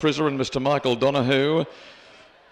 Prisoner and Mr. Michael Donahue.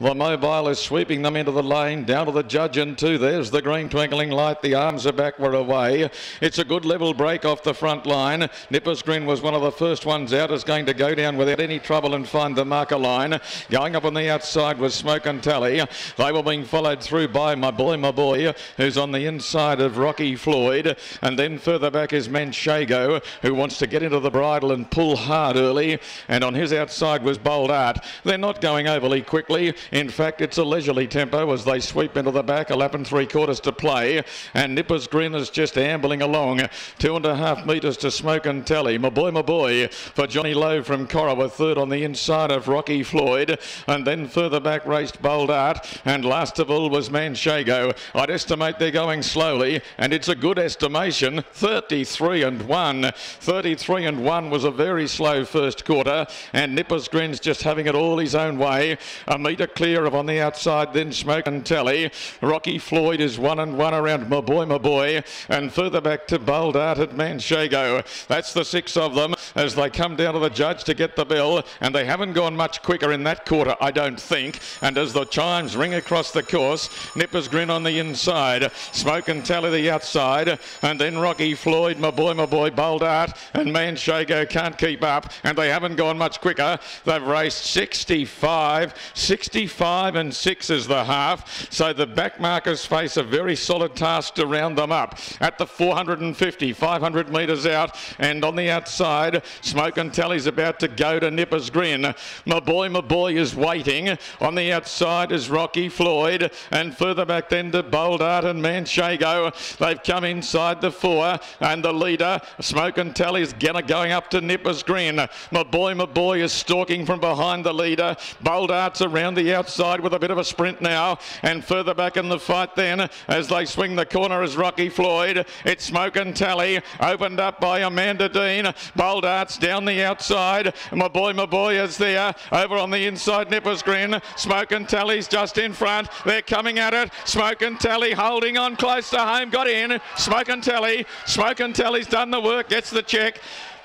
The mobile is sweeping them into the lane, down to the judge and two. There's the green twinkling light. The arms are back, we're away. It's a good level break off the front line. Nippers Grin was one of the first ones out. Is going to go down without any trouble and find the marker line. Going up on the outside was Smoke and Tally. They were being followed through by my boy, my boy, who's on the inside of Rocky Floyd. And then further back is Manchego, who wants to get into the bridle and pull hard early. And on his outside was Bold Art. They're not going overly quickly. In fact, it's a leisurely tempo as they sweep into the back, a lap and three quarters to play. And Nippers Grin is just ambling along. Two and a half metres to Smoke and Tally. My boy, my boy, for Johnny Lowe from Corowa, third on the inside of Rocky Floyd. And then further back raced Bold Art. And last of all was Manchego. I'd estimate they're going slowly, and it's a good estimation 33 and 1. 33 and 1 was a very slow first quarter, and Nippers Grin's just having it all his own way. A metre clear of on the outside, then Smoke and Tally. Rocky Floyd is one and one around my boy, my boy, and further back to Bold Art at Manchego. That's the six of them as they come down to the judge to get the bill, and they haven't gone much quicker in that quarter, I don't think. And as the chimes ring across the course, Nippers Grin on the inside, Smoke and Tally the outside, and then Rocky Floyd, my boy, my boy, Bold Art, and Manchego can't keep up, and they haven't gone much quicker. They've raced 65, 65. And 6 is the half. So the back markers face a very solid task to round them up. At the 450, 500 metres out, and on the outside, Smoke and Tally's about to go to Nippers Grin. My boy, my boy is waiting. On the outside is Rocky Floyd, and further back then to Bold Art and Manchego. They've come inside the four, and the leader, Smoke and Tally's gonna going up to Nippers Grin. My boy, my boy is stalking from behind the leader. Bold Art's around the outside with a bit of a sprint now. And further back in the fight then, as they swing the corner is Rocky Floyd. It's Smoke and Tally, opened up by Amanda Dean. Bold Down the outside. My boy, my boy is there. Over on the inside, Nippers Grin. Smoke and Tally's just in front. They're coming at it. Smoke and Tally holding on close to home. Got in. Smoke and Tally. Smoke and Tally's done the work. Gets the check.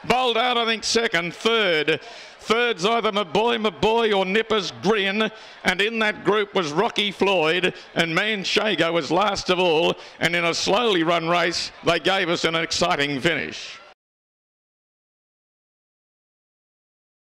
Bold Art, I think, second, third. Third's either my boy, my boy, or Nippers Grin. And in that group was Rocky Floyd, and Manchego was last of all. And in a slowly run race, they gave us an exciting finish.